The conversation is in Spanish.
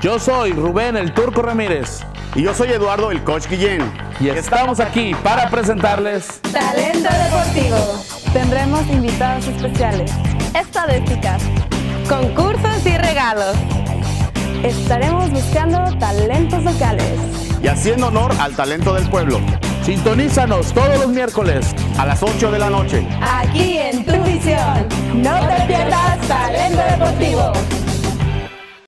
Yo soy Rubén el Turco Ramírez. Y yo soy Eduardo el Coach Guillén. Y estamos aquí para presentarles Talento Deportivo. Tendremos invitados especiales, estadísticas, concursos y regalos. Estaremos buscando talentos locales. Y haciendo honor al talento del pueblo. Sintonízanos todos los miércoles a las 8 de la noche. Aquí